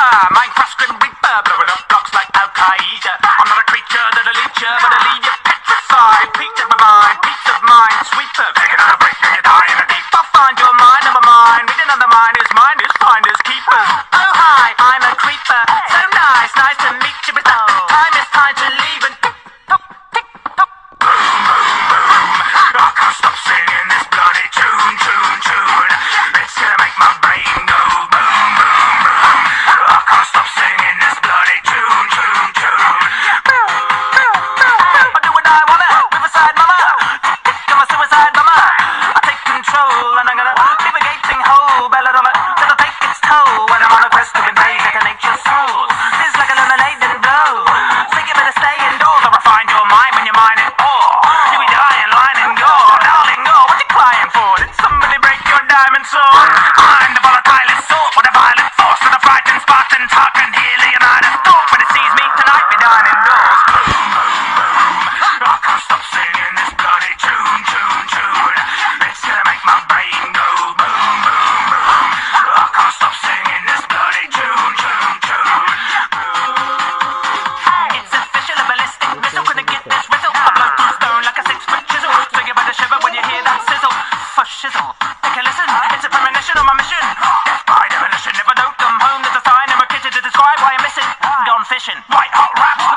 creeper, Minecraft Grim Reaper, been talking here, Leonidas. Fight Right, oh, hot rap.